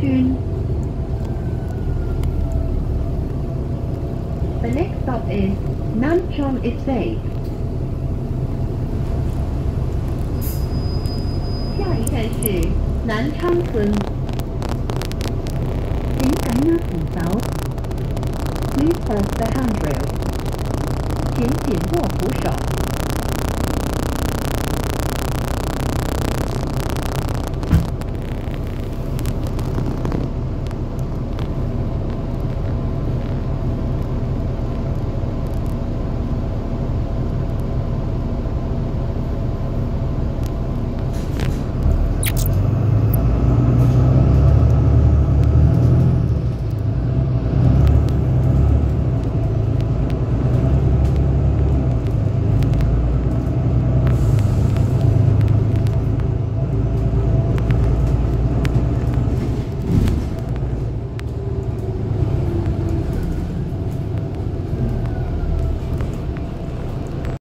soon. The next stop is Nam Cheong Estate. 下一站是南昌村。请紧握扶手。Please hold the handrail. 紧紧握扶手。